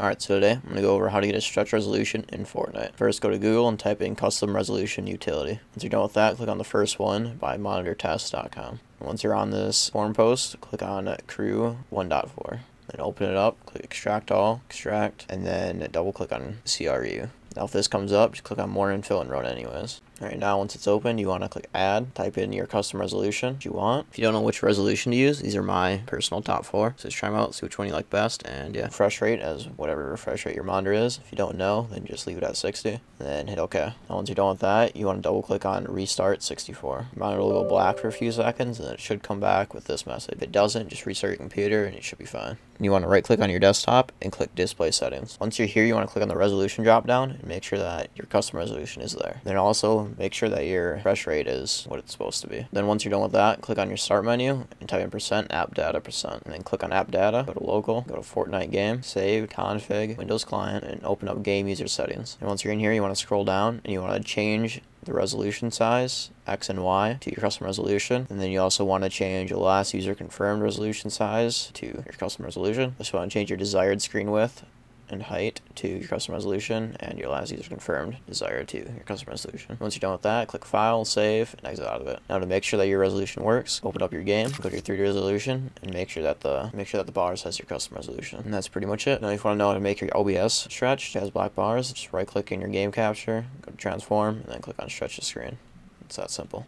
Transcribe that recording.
Alright, so today I'm going to go over how to get a stretch resolution in Fortnite. First, go to Google and type in custom resolution utility. Once you're done with that, click on the first one by monitortest.com. Once you're on this form post, click on CRU 1.4. Then open it up, click extract all, extract, and then double click on CRU. Now if this comes up, just click on more info and run anyways. Alright, now once it's open, you want to click add, type in your custom resolution you want. If you don't know which resolution to use, these are my personal top four. So just try them out, see which one you like best, and yeah, refresh rate as whatever refresh rate your monitor is. If you don't know, then just leave it at 60, then hit OK. Now once you're done with that, you want to double click on restart 64. Your monitor will go black for a few seconds, and it should come back with this message. If it doesn't, just restart your computer, and it should be fine. You want to right click on your desktop and click display settings. Once you're here, you want to click on the resolution drop down make sure that your custom resolution is there. Then also make sure that your refresh rate is what it's supposed to be. Then once you're done with that, click on your start menu and type in percent app data percent. And then click on app data, go to local, go to Fortnite game, save, config, Windows client, and open up game user settings. And once you're in here, you want to scroll down and you want to change the resolution size, X and Y, to your custom resolution. And then you also want to change the last user confirmed resolution size to your custom resolution. So you want to change your desired screen width and height to your custom resolution and your last user confirmed desired to your custom resolution. Once you're done with that, click File, Save, and exit out of it. Now to make sure that your resolution works, open up your game, go to your 3D resolution, and make sure that the make sure that the bars has your custom resolution. And that's pretty much it. Now if you want to know how to make your OBS stretch, it has black bars, just right click in your game capture, go to transform, and then click on stretch the screen. It's that simple.